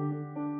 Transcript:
Música